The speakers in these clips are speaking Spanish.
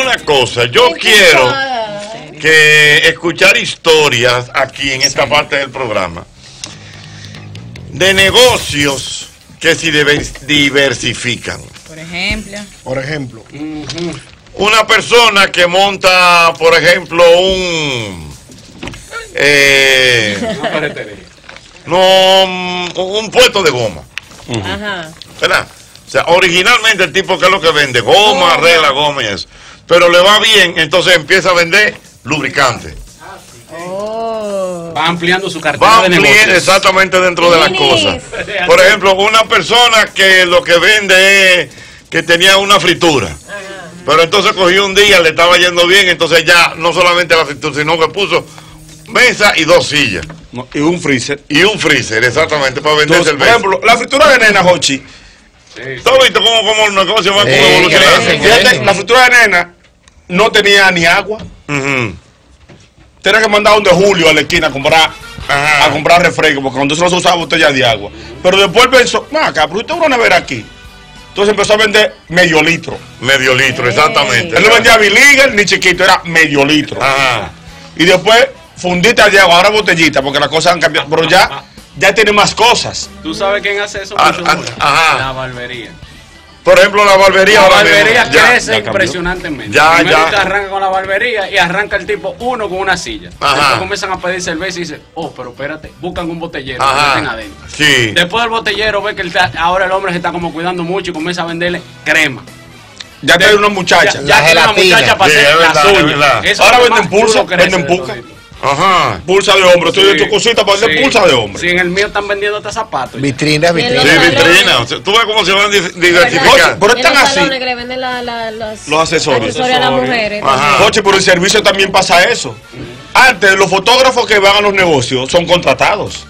Una cosa, yo quiero que escuchar historias aquí en esta parte del programa de negocios que se diver- diversifican. Por ejemplo. Por ejemplo. Una persona que monta, por ejemplo, un eh, no un puesto de goma, Ajá. ¿verdad? O sea, originalmente el tipo que es lo que vende goma, arregla goma y eso. Pero le va bien, entonces empieza a vender lubricante. Va ampliando su cartera Va de ampliando negocios. exactamente dentro de las cosas. Por ejemplo, una persona que lo que vende es que tenía una fritura. Pero entonces cogió un día, le estaba yendo bien, entonces ya no solamente la fritura, sino que puso mesa y dos sillas. y un freezer. Y un freezer, exactamente, para vender Entonces, por cerveza. ejemplo, la fritura de nena, Hochi. ¿Tú has visto cómo, cómo el negocio va Sí, evolucionando? Fíjate, la fritura de nena no tenía ni agua. Tenía que mandar a un de Julio a la esquina a comprar, a comprar refresco, porque cuando eso no se usaba botella de agua. Pero después pensó, no, acá, pero usted una nevera aquí. Entonces empezó a vender medio litro. Medio litro, exactamente. Él no vendía biliger ni chiquito, era medio litro. Y después fundita de agua, ahora botellita, porque las cosas han cambiado. Pero ya, ya tiene más cosas. ¿Tú sabes quién hace eso Ah, mucho? ah, ajá. La barbería. Por ejemplo, la barbería La barbería ya, crece ya impresionantemente. Ya, Primero ya. arranca con la barbería y arranca el tipo uno con una silla. Ajá. Después comienzan a pedir cerveza y dicen, oh, pero espérate, buscan un botellero que Ajá. meten adentro. Sí. Después el botellero ve que el ahora el hombre se está como cuidando mucho y comienza a venderle crema. Ya tiene una muchacha. Ya, ya tiene una muchacha para Sí, hacer verdad, verdad. Eso Ahora venden crece venden de puca. Ajá. Pulsa de hombre. Tú Sí. de tu cosita para vender Sí. pulsa de hombre. Sí, en el mío están vendiendo hasta zapatos. Vitrinas, Sí, vitrina. O sea, tú ves cómo se van a di- diversificar. Pero están así. que le venden la, la- los, Los accesorios. accesorios a las mujeres. Coche, pero en servicio también pasa eso. Antes, los fotógrafos que van a los negocios son contratados.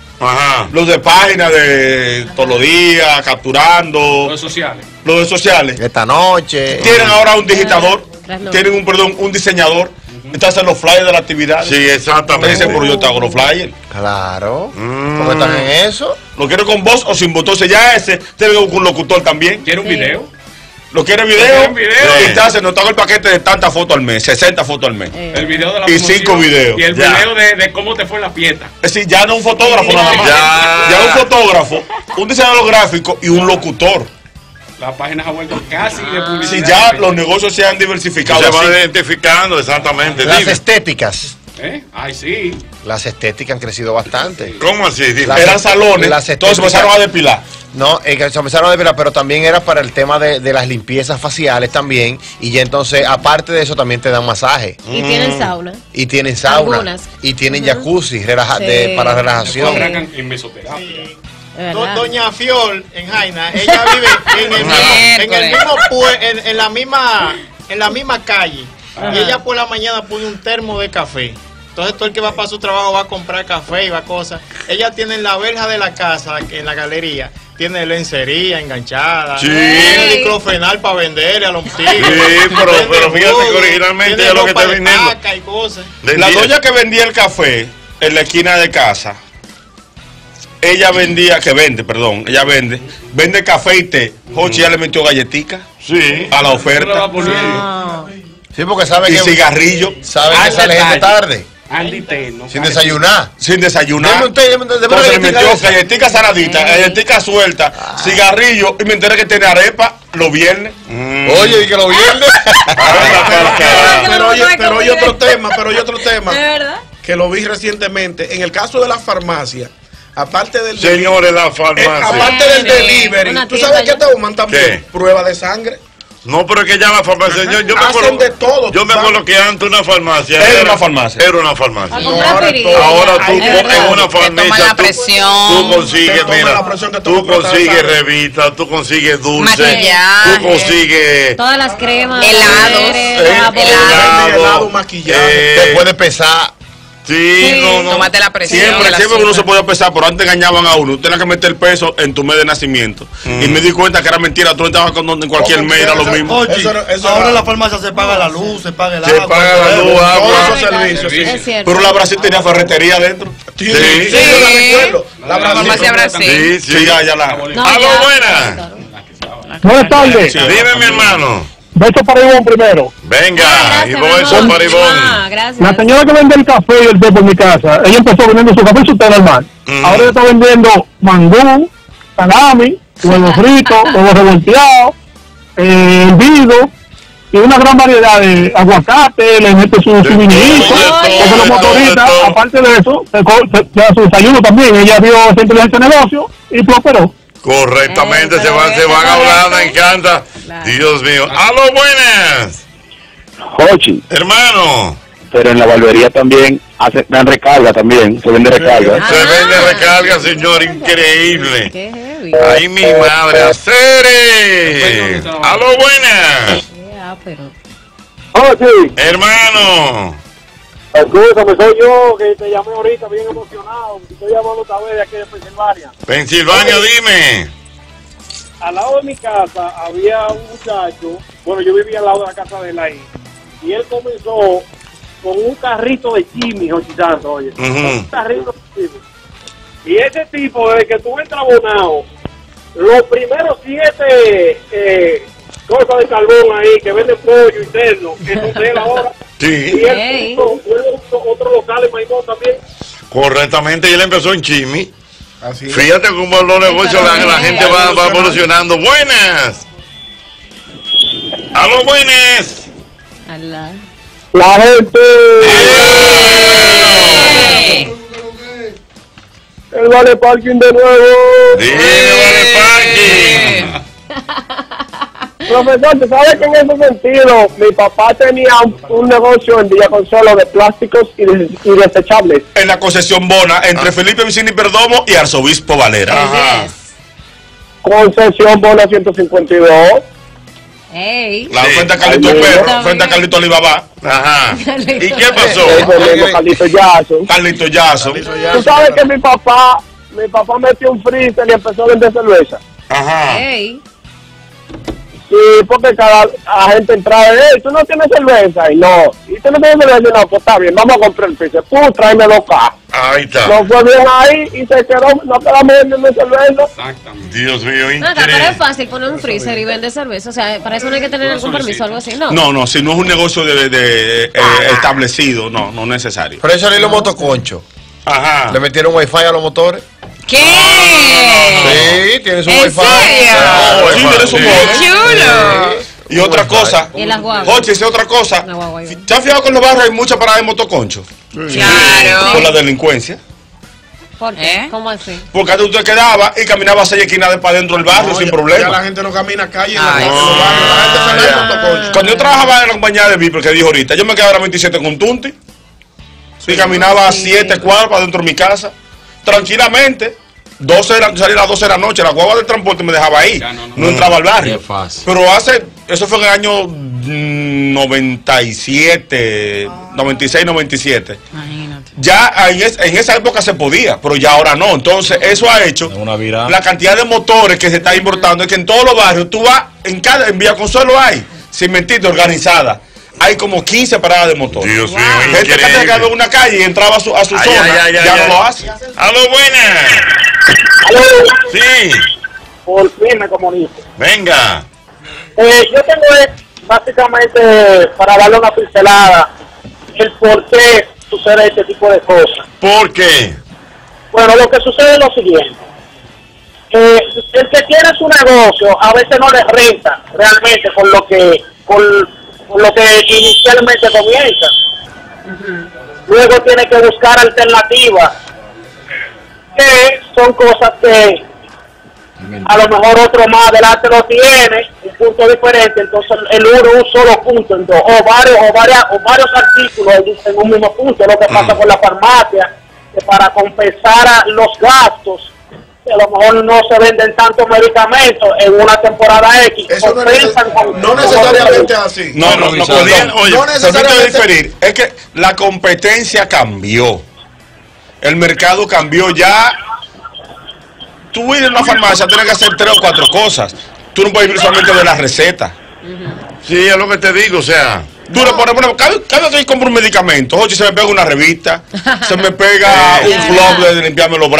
Los de página de todos los días, capturando. Los sociales. Los de sociales. Esta noche. Tienen ahora un digitador. Tienen un, perdón, un diseñador. Entonces hacen los flyers de la actividad. Sí, exactamente. Dicen, pero yo te hago los flyers. Claro. Mm. ¿Cómo están en eso? ¿Lo quiere con voz o sin voz? Entonces ya ese tiene un locutor también. ¿Quiere un video? ¿Lo quiere ¿Lo video? quiere en video? Y te hace, no te hago el paquete de tantas fotos al mes, 60 fotos al mes. El video de la Y cinco videos. Y el Ya. video de, de cómo te fue en la fiesta. Es decir, ya no un fotógrafo nada más. Ya. Ya. un fotógrafo, un diseñador gráfico y un locutor. La página se ha vuelto casi de publicidad. Si ya los negocios se han diversificado. Se van así. identificando, exactamente. Las Dime. estéticas. ¿Eh? Ay, sí. Las estéticas han crecido bastante. ¿Cómo así? Las- Eran salones, las entonces empezaron a depilar. No, eh, se empezaron a depilar, pero también era para el tema de, de las limpiezas faciales también. Y ya entonces, aparte de eso, también te dan masaje. Y tienen sauna. Y tienen sauna. Algunas. Y tienen jacuzzi relaja- Sí. de- para relajación. En mesoterapia. Do- Doña Fiol en Jaina, ella vive en el mismo, en el mismo pue- en, en la misma en la misma calle. Y ella por la mañana pone un termo de café. Entonces todo el que va para su trabajo va a comprar café y va a cosas. Ella tiene en la verja de la casa, en la galería, tiene lencería enganchada, Sí. tiene diclofenal para venderle a los tigres. Sí, pero- pero fíjate que originalmente es lo que está vendiendo. La doña que vendía el café en la esquina de casa, ella vendía, que vende, perdón, ella vende, vende café y té. Jochi ya le metió galletica sí. a la oferta. Sí, porque sabe y que. cigarrillo. Sabe que Al sale gente tarde. Andy no Sin desayunar. Sin desayunar. Deme un té, deme- deme una Entonces le metió galletica saladita, galletica suelta, Ah. cigarrillo y me enteré que tiene arepa los viernes. Oye, y que lo viernes. Pero oye otro tema, pero oye otro tema. ¿De verdad? que lo vi recientemente. En el caso de la farmacia, aparte del Señores, la eh, farmacia. aparte del delivery, una ¿tú sabes qué te toman también? ¿Qué? Prueba de sangre. No, pero es que ya la farmacia. Yo, yo me acuerdo, de todo. Yo me acuerdo que antes una farmacia. Era una farmacia. Era una farmacia. Ahora tú en una farmacia la tú, presión. tú consigues, mira, la presión que tú consigues revistas, tú consigues dulces, Maquillaje. tú consigues Todas las cremas. Helados. eh, jabón. helado. helado, maquillaje. eh, Te puede pesar. Sí, Sí. no, no. Tómate la presión. Siempre, siempre uno se podía pesar, pero antes engañaban a uno. Tenías que meter el peso en tu mes de nacimiento. Y me di cuenta que era mentira. Tú entrabas con en cualquier mes, era lo mismo. Eso era- eso Ahora en la farmacia se paga la luz, se paga el Se agua. paga la luz, agua. todos esos servicios. sí. Es cierto. Pero la Brasil tenía ferretería adentro. Sí, Sí. sí, yo la recuerdo. La La farmacia Brasil. Sí, sí. Sí, ya, ya la. No, Aló, ya. buenas. Tardes. Dime, mi hermano. Beso para Ivonne primero. Venga, Gracias, y mi voy eso amor. para Ivonne. Ah, gracias. La señora que vende el café y el té por mi casa, ella empezó vendiendo su café y su té normal. Mm. Ahora ella está vendiendo mangú, salami, huevos fritos, huevos revolteados, eh, hervido y una gran variedad de aguacate, le mete su, su todo, porque los motoristas, aparte de eso, se, su desayuno también. Ella vio inteligencia de negocio y prosperó. Correctamente, Eh, se van, se van a hablar, me encanta. Claro. Dios mío. ¡Aló, buenas! Jochi, Hermano, pero en la barbería también hace, dan recarga también, se vende recarga. Ah. se vende recarga, señor, increíble. Qué heavy. Ay, mi madre, Acere. ¡Aló, buenas! Ya, pero. Jochi, Hermano, escúchame, soy yo que te llamé ahorita bien emocionado. Estoy llamando otra vez de aquí de Pensilvania. Pensilvania, dime. Al lado de mi casa había un muchacho, bueno, yo vivía al lado de la casa de él ahí, y él comenzó con un carrito de chimi, Jochi Santos, oye. Ujú. Un carrito de chimi. Y ese tipo, desde que tú entras abonado, los primeros siete eh, cosas de carbón ahí, que venden pollo interno, que son de él ahora. Y Sí, él Ey. puso luego puso otro local en Maimón también. correctamente, y él empezó en Chimi. Así es. Fíjate cómo los negocios, la, la gente va, va evolucionando. Buenas. ¡Aló, buenas! Alá. La gente, el vale parking de nuevo. Dime, vale, parking. Profesor, ¿tú sabes que en ese sentido mi papá tenía un, un negocio en Villa Consuelo de plásticos y, des- y desechables? En la concesión Bona, entre Felipe Vicini Perdomo y Arzobispo Valera. Ajá. Concesión Bona 152. Ey. La Sí. frente a Carlito Ay, Perro, mira. frente a Carlito Alibaba, Ajá. ¿Y qué pasó? Carlito Jackson. Carlito Yazo. Tú sabes que mi papá, mi papá metió un freezer y empezó a vender cerveza. Ajá. Ey. Sí, porque cada la gente entraba, hey, tú no tienes cerveza, y no, y tú no tienes cerveza, y no, pues está bien, vamos a comprar el freezer, pum, tráeme dos cajas. Ahí está. Nos fue bien ahí y se quedó, no quedamos vendiendo cerveza. Exactamente. Dios mío, No, acá, pero es increíble. fácil poner un freezer y vender cerveza. O sea, para eso no hay que tener algún permiso o algo así, ¿no? No, no, si no es un negocio de, de, eh, establecido, no, no es necesario. Pero eso es los motoconchos. Ajá. ¿Le metieron wifi a los motores? ¿Qué? Sí, tiene su ¿En wifi. serio? Ah, Sí, wifi, tiene su sí. modo. ¡Chulo! Y otra cosa, Y en las guaguas. Oye, es otra cosa. ¿Te has fijado que en los barrios hay muchas paradas de motoconcho? Claro. Por la delincuencia. ¿Por qué? ¿Eh? ¿Cómo así? Porque antes usted quedaba y caminaba seis esquinas de para dentro del barrio No, sin ya- problema. Ya la gente no camina calle en los barrios. La gente se Ah, motoconcho. Cuando yo trabajaba en la compañía de Viper, que dijo ahorita, yo me quedaba a las 27 con Tunti. Y caminaba a 7 cuadras para dentro de mi casa. Tranquilamente. 12 de la, salía a las 12 de la noche. La guagua del transporte me dejaba ahí. No, no, no. entraba al barrio. Qué fácil. Pero hace. Eso fue en el año mm, 97, 96, 97. Imagínate. Ya en, es- en esa época se podía, pero ya ahora no. Entonces, eso ha hecho Una la cantidad de motores que se está importando. Es que en todos los barrios, tú vas, en cada, en Villaconsuelo hay, sin mentirte, organizada. Hay como 15 paradas de motores. Dios mío, Gente que increíble. en una calle y entraba a su, a su Ay, zona, ay, ay, ya ay, no ay. lo hace. ¡Aló, buenas! Sí, Por fin me comunico. venga. Eh, yo tengo eh, básicamente para darle una pincelada el por qué sucede este tipo de cosas. ¿Por qué? Bueno, lo que sucede es lo siguiente. Eh, el que tiene su negocio a veces no le renta realmente con lo que con lo que inicialmente comienza. Luego tiene que buscar alternativas que son cosas que a lo mejor otro más adelante lo tiene, un punto diferente, entonces el uno un solo punto, entonces, o varios, o varias, o varios artículos en un mismo punto, lo que pasa con la farmacia, que para compensar a los gastos, que a lo mejor no se venden tantos medicamentos en una temporada X, Eso no, neces- con- no con- necesariamente es así. No, no, no, Improvisado. podían, oye, No necesariamente- diferir. Es que la competencia cambió. El mercado cambió ya. Tú ir a una farmacia, tienes que hacer tres o cuatro cosas. Tú no puedes vivir solamente de la receta. Sí, es lo que te digo, o sea. Tú le pones, bueno, cada, cada vez que compro un medicamento, oye, se me pega una revista, se me pega un flop de limpiarme los Por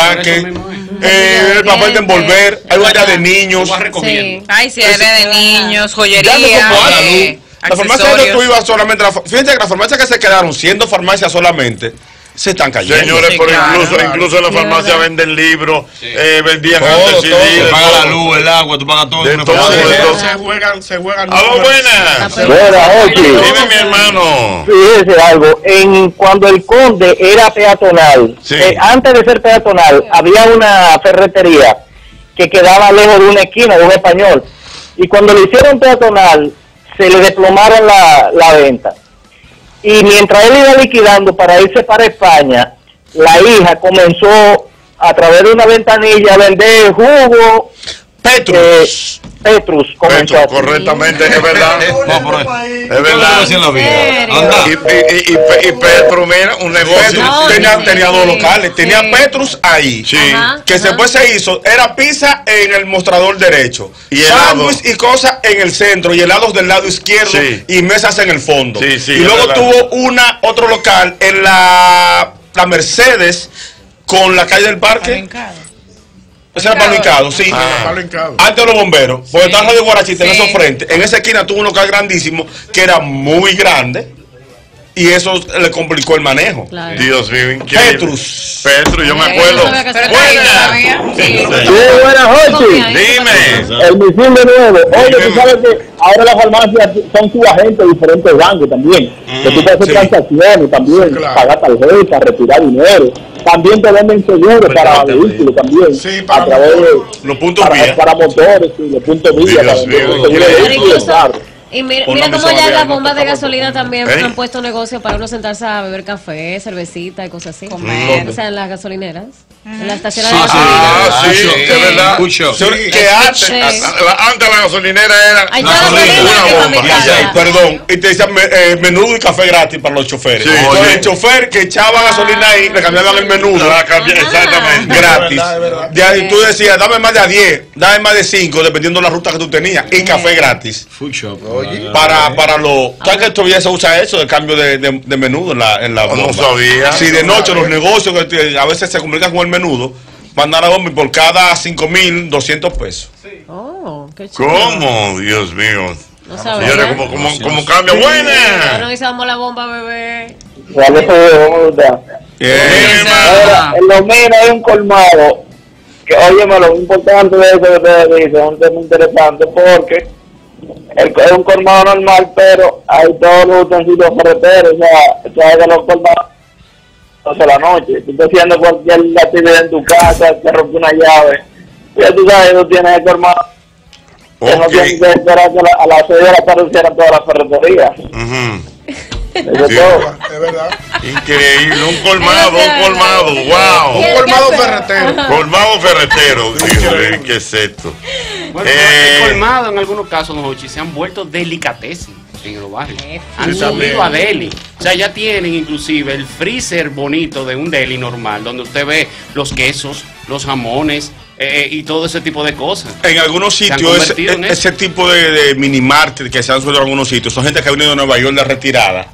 eh, el papel de envolver, hay un área de niños. Sí. Ay, si de niños, Ya joyería, no eh. La farmacia donde tú ibas solamente, la fíjate que las farmacias que se quedaron siendo farmacias solamente, se están cayendo. Señores, Sí, pero claro. incluso, incluso en la farmacia venden libros, eh, vendían Todo, antes. CD, paga la luz, el agua, tú pagas todo. De. Se juegan, se juegan. ¡Aló, números. buenas! Buenas, oye. Dime, mi hermano. Fíjese algo, en, cuando el conde era peatonal, Sí. eh, antes de ser peatonal, había una ferretería que quedaba lejos de una esquina, de un español. Y cuando lo hicieron peatonal, se le desplomaron la, la venta. Y mientras él iba liquidando para irse para España, la hija comenzó a través de una ventanilla a vender jugo. Petrus. Petrus comenzó correctamente, es verdad. No, pero Es verdad. en la vida. serio? Anda. Y, y, y, y Pe- y Petro, mira, un negocio. Petrus No, tenía, sí, tenía dos sí, locales. Tenía. Petrus ahí. Sí. Ajá. Que después se hizo, era pizza en el mostrador derecho, Y sándwich y cosas en el centro, y helados del lado izquierdo, Sí. y mesas en el fondo. Sí, sí, y luego verdad. tuvo una otro local en la, la Mercedes con la calle del parque. Ese era Palincado, sí. Ah. Palincado. Antes de los bomberos, porque estaba de Guarachita en esos frentes. En esa esquina tuvo un local grandísimo que era muy grande y eso le complicó el manejo. Claro. Dios mío, increíble. Petrus. Petrus, yo me acuerdo. Sí. Sí, buenas noches. Dime. El misil de nuevo. Oye, Dime. tú sabes que ahora las farmacias son subagentes de diferentes bancos también. que tú puedes hacer sí. transacciones también, claro. pagar tarjeta, retirar dinero. También te venden seguros para vehículos también. Sí, para a través de Los puntos para, vía. para motores y los puntos vía. Y mira, mira cómo ya las bombas no de gasolina también ¿Eh? han puesto negocios para uno sentarse a beber café, cervecita y cosas así. Comer. O sea, en las gasolineras. En las estaciones Sí, de sí. gasolina. Ah, sí, Sí. es verdad. Sí, Sí. Que antes, Sí. antes la gasolinera era Ay, La no gasolina, una bomba. perdón, y te decían eh, menudo y café gratis para los choferes. Sí, Entonces, sí. el chofer que echaba gasolina ahí, le cambiaban el menudo. La cambia- exactamente. Gratis. Es verdad, es verdad. De ahí tú decías, dame más de a 10, dame más de 5, dependiendo de la ruta que tú tenías. Y café gratis. Food shop. Para, para los. ¿Sabes que todavía se usa eso de cambio de, de, de menudo en la, en la No bomba? sabía. Si de noche los negocios que a veces se comunican con el menudo, mandan a bomba y por cada 5 mil, 200 pesos. Oh, qué chido. ¿Cómo? Dios mío. No sabía. Señores, cambia. Buena. la bomba, bebé. En los minas hay un colmado que, óyeme, lo importante de eso que ustedes dicen es un tema interesante porque el, es un colmado normal, pero hay todos los utensilios ferreteros, o sea, sabes que los colmados 12 de la noche, tú estás haciendo cualquier actividad en tu casa, te rompe una llave, ya tú sabes, tú tienes el colmado, que no tienes que esperar que la- a las 6 de la tarde cierran todas las ferreterías, Ujú. eso es Sí. todo. Es verdad. Increíble. Un colmado, un colmado. Un Wow. colmado ferretero. Colmado ferretero. ¿qué es esto? Bueno, Eh, el colmado en algunos casos, don Hochi, se han vuelto delicatessen en los barrios. Han subido a deli. O sea, ya tienen inclusive el freezer bonito de un deli normal, donde usted ve los quesos, los jamones eh, y todo ese tipo de cosas. En algunos sitios, ese, convertido en eso. ese tipo de, de mini market que se han subido en algunos sitios, son gente que ha venido de Nueva York de retirada,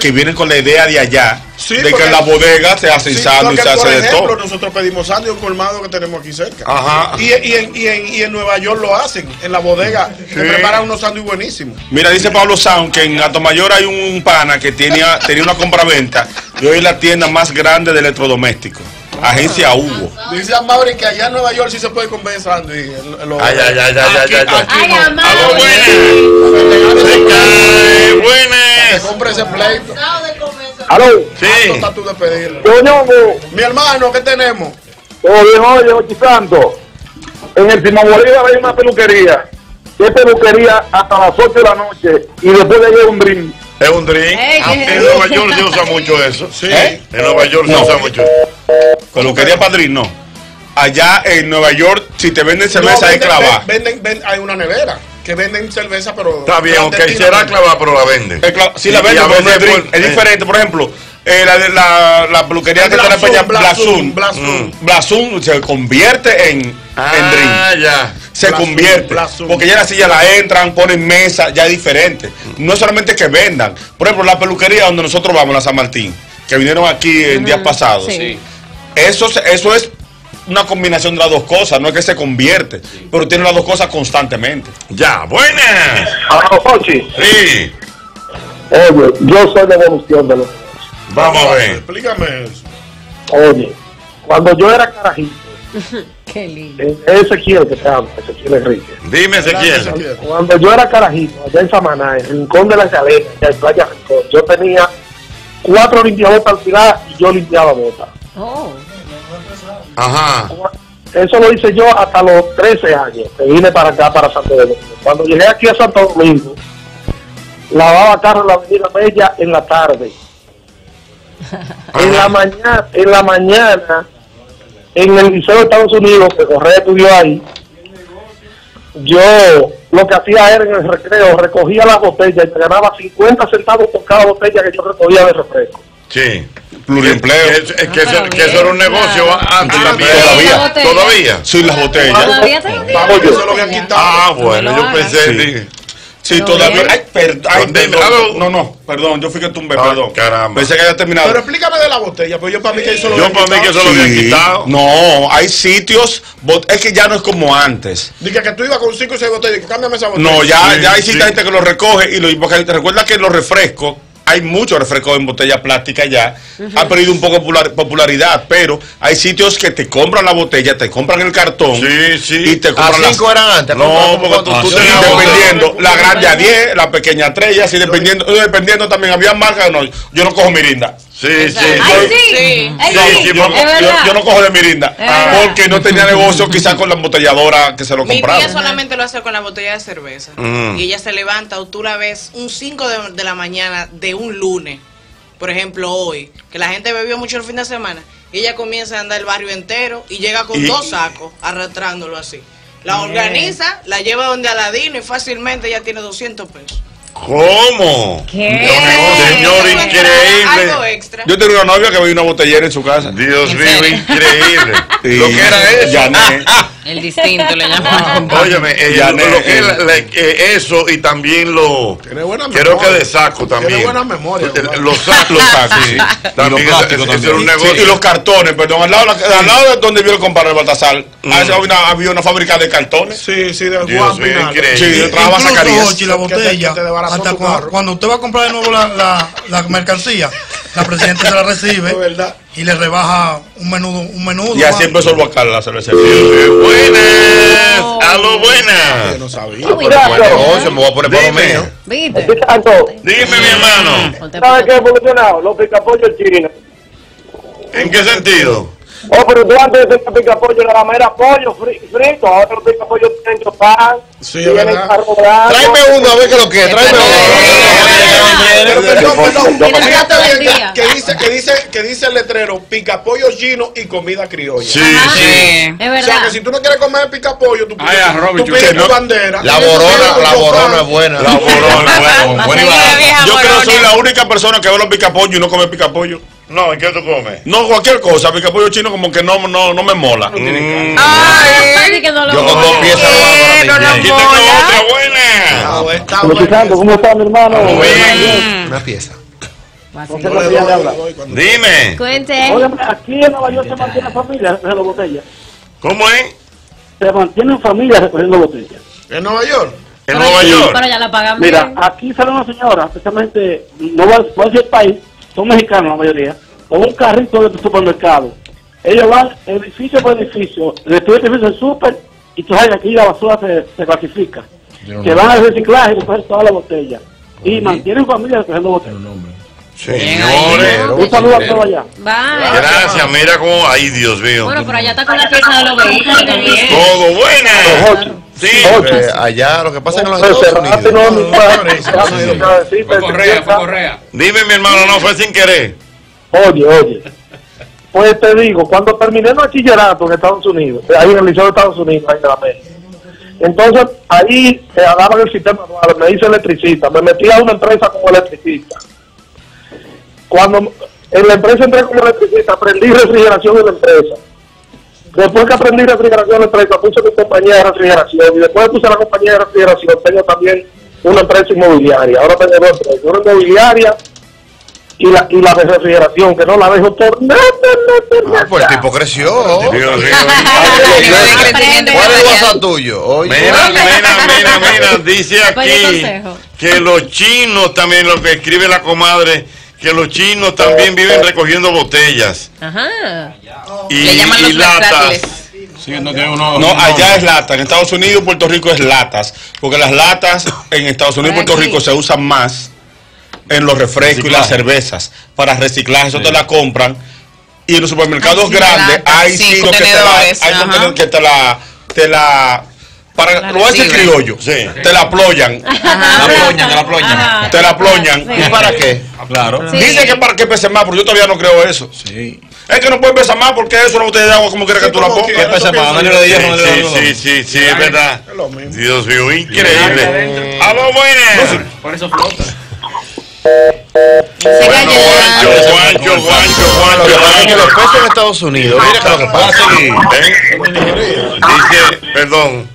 que vienen con la idea de allá, Sí, de que porque- en la bodega se hacen Sí, porque, se por hace de ejemplo, todo. nosotros pedimos sándwich un colmado que tenemos aquí cerca. Ajá. Y, y, en, y, en, y en Nueva York lo hacen, en la bodega. Se preparan unos sándwiches buenísimos. Mira, dice Pablo Sound que en Atomayor hay un pana que tenía, tenía una compraventa y hoy es la tienda más grande de electrodomésticos. Agencia Hugo. Dice a Mauri que allá en Nueva York sí se puede comer sándwich. Ay, ay, ay, ay, ay, Aquí- ay, ay. aquí Ay, no. amado. Aló, buenas. Compre ese pleito. Aló, Sí. ¿Cuánto está tú de pedirlo? Coño, Mi hermano, ¿qué tenemos? Todo bien, oye, Ochi Santo. En el Simón Bolívar hay una peluquería. ¿Qué peluquería hasta las 8 de la noche? Y después de ahí un drink. Es un drink. Ey, Ah, ¿qué es En? Nueva York se usa mucho eso. Sí. ¿Eh? En Nueva York se No. usa mucho. Peluquería Padrino. Allá en Nueva York, si te venden cerveza, No, hay venden- clava. Venden, ven- hay una nevera que venden cerveza, pero. Está bien, ok. Será clavada, pero la venden. Sí, la venden, pero no es drink. por- Es eh. diferente. Por ejemplo, eh, la, de la, la peluquería que está en la Peña. Blazun. Blazun se convierte en, en Ah, drink. ya. Se convierte. Porque ya la silla la entran, ponen mesa, ya es diferente. No es solamente que vendan. Por ejemplo, la peluquería donde nosotros vamos, la San Martín, que vinieron aquí en días pasados. sí. Sí. Eso, se- eso es una combinación de las dos cosas, no es que se convierte, pero tiene las dos cosas constantemente. Ya, buenas. Aló, Pochi. Sí. Oye, yo soy de evolución de los Vamos a ver. Explícame eso. Oye, cuando yo era carajito, Qué lindo. eh, Ezequiel que te habla, Ezequiel Enrique. Dime, Ezequiel. Cuando yo era carajito, allá en Samaná, en el Rincón de la Caleta, en Playa Rincón, yo tenía cuatro limpiabotas alquiladas y yo limpiaba botas. Oh. Ajá. Eso lo hice yo hasta los 13 años, que vine para acá, para Santo Domingo. Cuando llegué aquí a Santo Domingo, lavaba carro en la Avenida Bella en la tarde. En la mañana, en la mañana, en el Liceo de Estados Unidos, que Correa estudió ahí, yo lo que hacía era en el recreo, recogía las botellas y me ganaba 50 centavos por cada botella que yo recogía de refresco. Sí. Pluriempleo. Es, es que, eso, que eso era un negocio antes también. Todavía. Todavía. Sí, las botellas. Todavía te lo digo. Vamos, yo se lo había quitado. Ah, bueno, yo pensé. Sí. dije, Sí, Pero todavía. bien. Ay, perdón. No, no, perdón, yo fui que tumbé, Ay, perdón. caramba. Pensé que había terminado. Pero explícame de la botella, pues yo para mí que eso lo Yo para mí que eso lo habían Sí. quitado. No, hay sitios, bot- es que ya no es como antes. Dije que tú ibas con 5 o 6 botellas, que cámbiame esa botella. No, ya, Sí, ya hay sí. cierta gente que lo recoge y lo porque te recuerda que los refrescos, hay muchos refrescos en botella plástica ya, ha perdido un poco popular- popularidad, pero hay sitios que te compran la botella, te compran el cartón Sí, sí. y te A compran las- cinco eran antes. No, ¿cómo- porque tú- tú tenías dependiendo, la grande a 10, la pequeña a 3, y así dependiendo, dependiendo también, había marcas, no, yo no cojo mirinda. Sí, sí. Ay, sí. Sí. Yo, no cojo de mirinda, porque no tenía negocio quizás con la embotelladora que se lo Mi compraba. tía solamente lo hace con la botella de cerveza. Mm. Y ella se levanta o tú la ves un 5 de, de la mañana de un lunes. Por ejemplo, hoy, que la gente bebió mucho el fin de semana. Y ella comienza a andar el barrio entero y llega con Y- dos sacos arrastrándolo así. La organiza, la lleva donde Aladino y fácilmente ya tiene 200 pesos. ¿Cómo? ¿Qué? Señor, Algo increíble. extra. Yo tenía una novia que veía una botellera en su casa. Dios ¿En mío, serio? increíble. Sí. Lo que era eso. Janet. El distinto le llamamos. Óyeme, eh, Ya, lo, ne- lo que es eh. la- eh, eso y también lo. Tiene buena Creo que de saco también. Tiene buena memoria, Eh. Los sacos. Los sacos, sí. También, Y los plásticos ese- ese también. era un negocio. Sí, y los cartones, perdón, al lado, al lado de donde vio el compadre Baltasar, Mm. había, una, había una fábrica de cartones. Sí, sí, de Dios mío, increíble. Sí, yo trabajaba Incluso. Jochi, la botella, hasta tu cuando usted va a comprar de nuevo la, la, la mercancía, la presidenta se la recibe y le rebaja un menudo. Un menudo Y así empezó el Guacal, la cervecería. Eh, Buenas. A lo Yo buenas. no sabía. Pero buen negocio, me voy a poner para lo Dime. mío. Dime, mi hermano. ¿sabes qué ha evolucionado? Los picapollos chinos. ¿En qué sentido? Oh, pero tú antes de pica pollo nada más era pollo fri- frito, ahora los pica pollo tienen pan, Sí, es tienen verdad. Tráeme uno a ver qué lo que es. Tráeme uno. que dice, que dice, que dice el letrero, picapollo chino y comida criolla. Sí, Ajá. sí. Es Sí. O sea verdad. que si tú no quieres comer picapollo, tú Ay, pides, arroz, tú pides tu bandera. La borona, la borona es buena. La borona, a Buena la Yo creo que soy la única persona que ve los picapollos y no come picapollo. No, ¿y qué tú comes? No, cualquier cosa, picapollo chino como que no, no, no me mola. Mm. Ay, que no lo Yo con dos piezas lo hago Quiero ahora Aquí mismo. tengo otra buena. Ah, está Pero, bueno. Santo, ¿cómo está mi hermano? Muy bien. Una pieza. Va No de. Dime. Cuente. Aquí en Nueva York se mantiene familia recogiendo botellas. ¿Cómo es? Se mantienen familias recogiendo botellas. ¿En Nueva York? En Pero Nueva York. Pero ya la pagan Mira, bien. aquí sale una señora, especialmente, no voy a voy a decir el país, son mexicanos la mayoría, con un carrito de supermercado. Ellos van edificio por edificio, después de edificio del súper, y tú sabes que aquí la basura se, se clasifica. Que van al reciclaje y recogen todas las botellas. Y mantienen familias recogiendo botellas. Señores. Un saludo a todos allá. Bye. Gracias, mira cómo. Ay, Dios mío. Bueno, pero allá está con la pieza de los vehículos también. Todo buena. Sí. Eh, allá lo que pasa en los Pues, Estados Unidos. Fue Correa, fue Correa. Dime, mi hermano, no fue sin querer. Oye, oye. Pues te digo, cuando terminé el bachillerato en Estados Unidos, ahí en el Liceo de Estados Unidos, ahí en la América, entonces ahí se daban el sistema dual, me hice electricista, me metí a una empresa como electricista. Cuando en la empresa entré como electricista, aprendí refrigeración en la empresa. Después que aprendí refrigeración empresa, puse mi compañía de refrigeración y después puse la compañía de refrigeración, tengo también una empresa inmobiliaria. Ahora tengo dos empresas, una inmobiliaria y la, y la de refrigeración, que no la dejo por nada, nada, nada. Ah, pues el tipo creció. Dios mío. ¿Cuál es el WhatsApp tuyo? Oye. Mira, mira, mira, mira, dice aquí que los chinos también, lo que escribe la comadre, que los chinos también viven recogiendo botellas Ajá. y, Le llaman y los latas. No, allá es lata. En Estados Unidos y Puerto Rico es latas. Porque las latas en Estados Unidos y Puerto aquí. Rico se usan más en los refrescos y las cervezas. Para reciclaje, eso te la compran. Y en los supermercados Ay, sí, grandes latas, hay sí, sitios que te la, hay que te la, te la para, La lo voy a decir reciben. criollo, Sí. te la ployan, Ajá. ploñan, te la ploñan. Ajá. te la ploñan. Sí. ¿Y para qué? Claro. Sí. Dice que para que pese más, pero yo todavía no creo eso. Sí. Es que no puede pesar más porque eso es una botella de agua como quiera que tú la pongas. ¿Qué pesa más? ¿Una libra de Sí, sí, sí, es verdad. Es lo mismo. Dios mío, increíble. ¡Aló, buenas! Por eso flota. Se Bueno, cayó. guancho, guancho, guancho, Lo que pasa es que los pesos en Estados Unidos, mira que lo que pasa. ¿Eh? Dice, perdón,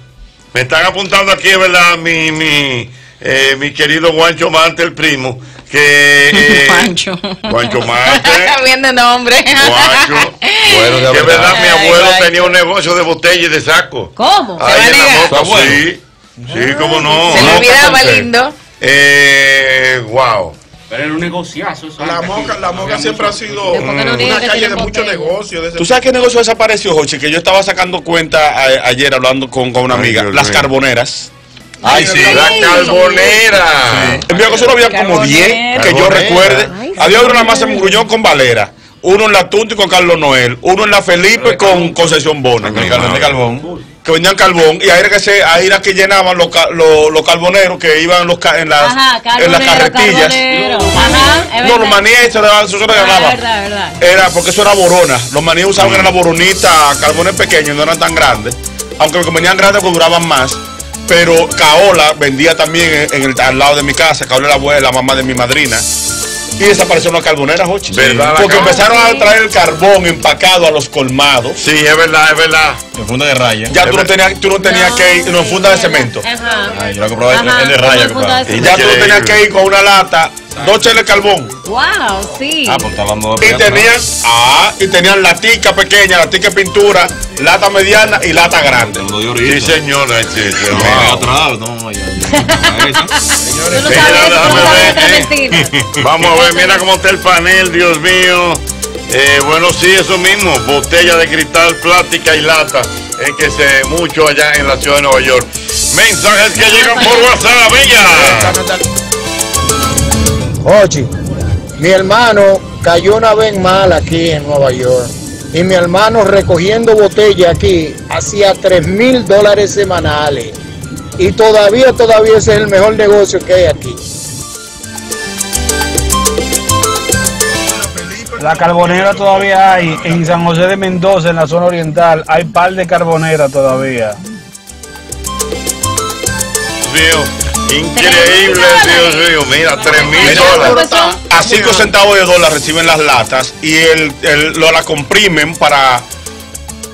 me están apuntando aquí, es verdad, mi, mi, eh, mi querido Guancho Mante, el primo, que... eh, Pancho. Guancho Mante. Bien de nombre. Guacho. Bueno, de Que es verdad, mi abuelo tenía un negocio de botella y de saco. ¿Cómo? Ahí en la boca, ¿Tu abuelo? sí. Sí, cómo no. Se le No, olvidaba ¿qué lindo. Eh, wow. Pero era un negociazo. La moca, la moca siempre ha sido no una calle de tienen mucho botella. negocio. de ese ¿Tú sabes qué negocio desapareció, Jochi? Que yo estaba sacando cuenta a- ayer hablando con, con una amiga. Las carboneras. Ay, sí. La carbonera. En mi negocio había como 10 que yo recuerde. Ay, Había sí. uno nada más en Grullón con Valera. Uno en la Tunti con Carlos Noel. Uno en la Felipe con Concesión Bona. Carbón. Que vendían carbón. Y ahí era que, se, ahí era que llenaban los, los, los carboneros que iban en, los, en, las, Ajá, en las carretillas. Ajá, No, los maníes eso, era- eso Ah, verdad, verdad. Era porque eso era borona. Los maníes usaban era la boronita, carbones pequeños, no eran tan grandes. Aunque los que venían grandes pues duraban más. Pero Caola vendía también en, en el, al lado de mi casa. Caola era la abuela, la mamá de mi madrina. Y desaparecieron las carboneras, Jochi. ¿Verdad, la Porque empezaron a traer el carbón empacado a los colmados. Sí, es verdad, es verdad. En funda de raya. Ya tú no tenías, tú no tenías No, que ir, no, sí, funda de cemento. Ajá. Ay, yo la compraba en- Ajá, en de raya. compraba. funda de Y ya tú no tenías que ir con una lata, dos cheles de carbón. Wow, sí. Ah, pues está hablando de Y tenían, ah, y tenían latica pequeña, latica de pintura, lata mediana y lata grande. Sí, señora. Atrás, no, ya. Déjame ver, mentira. Vamos a ver, mira cómo está el panel, Dios mío. Eh, bueno, sí, eso mismo, botella de cristal, plástica y lata, en que se mucho allá en la ciudad de Nueva York. Mensajes que llegan por WhatsApp, bella. Ochi, mi hermano cayó una vez mal aquí en Nueva York y mi hermano recogiendo botella aquí hacía 3 mil dólares semanales y todavía, todavía ese es el mejor negocio que hay aquí. La carbonera todavía hay en San José de Mendoza, en la zona oriental. Hay par de carbonera todavía. Dios increíble, Dios mío. Mira, 3 mil dólares. A 5 centavos de dólar reciben las latas y el, el- lo la comprimen para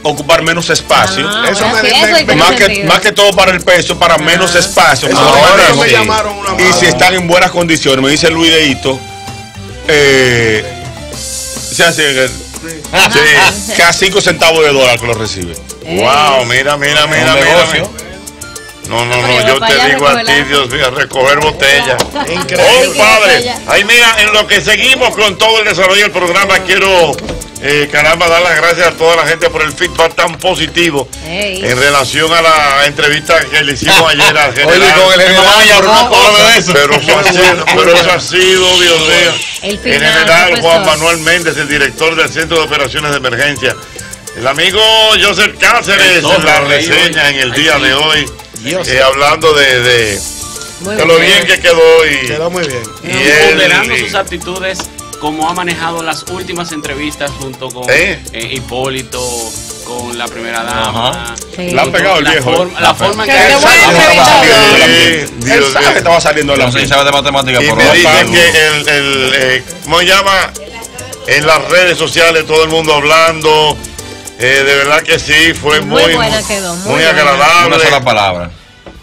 ocupar menos espacio. Ah, Eso me- me- más, que, más que todo para el peso, para menos espacio. Eso Ahora me- llamaron una y si están en buenas condiciones, me dice Luis Deito, eh, se hace que- sí, que a 5 centavos de dólar que lo recibe. Wow, mira, mira, mira, mira. No, no, no, yo te digo a ti, Dios mío, a recoger botellas. Increíble. Oh, padre. Ay, mira, en lo que seguimos con todo el desarrollo del programa, quiero, eh, caramba, dar las gracias a toda la gente por el feedback tan positivo en relación a la entrevista que le hicimos ayer al general. Oye, con el general Pero eso. Pero eso ha sido, pero eso ha sido, Dios mío. El general. Juan Manuel Méndez, el director del Centro de Operaciones de Emergencia. El amigo Joseph Cáceres en la reseña hoy. en el Ay, día sí. de hoy, Dios. eh, hablando de, de, de lo bien. bien que quedó y, Quedó muy bien. y Y él- ponderando y- sus actitudes, como ha manejado las últimas entrevistas junto con ¿Eh? eh, Hipólito, con la primera dama. Sí. Le han pegado el la viejo. forma- la forma en que Qué él sabe- qué estaba saliendo la Sí, Dios sabe mío. que estaba saliendo de la sabe matemáticas, Y pero me dicen que el, el eh, ¿cómo se llama? En las redes sociales todo el mundo hablando. Eh, de verdad que sí, fue Muy muy, buena quedó, muy agradable. Una sola palabra.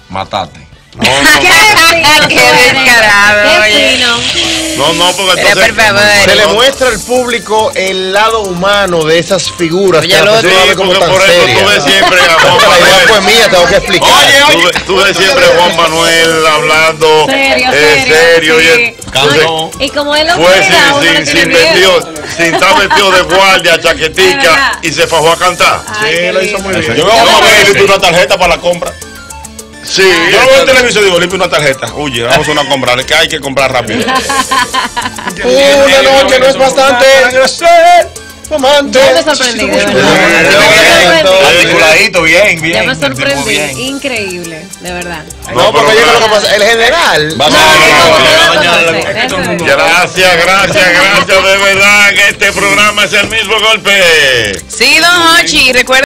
Matate. No, no, Qué descarado, Qué oye. fino. no, no, porque entonces. por favor. Se le muestra al público el lado humano de esas figuras Oye, que lo Sí, como porque tan por eso seria. tú ves siempre a Juan La idea Manuel. fue mía, tengo que explicar. Tú, ves- tú ves siempre a Juan Manuel hablando Serio, eh, serio. serio y sí. Cabrón. Y como él lo fue sin, sin, tiene sin, miedo. vestido, sin estar vestido de guardia, chaquetica y se fajó a cantar. Ay, qué lo hizo muy bien. Yo veo a Juan Manuel limpia una tarjeta para la compra. Sí, Yo lo veo en televisión y digo, limpia una tarjeta. Oye, vamos a una comprar. Que hay que comprar rápido. Una noche no es bastante. Amante. Ya me sorprendí, de verdad. Ya me sorprendí. Articuladito, bien, bien. Ya me sorprendí. Increíble, de verdad. No, porque pero yo lo que pasa, el general. Vamos a. Gracias, gracias, gracias, de verdad que este programa es el mismo golpe. Sí, don Hochi, recuerda.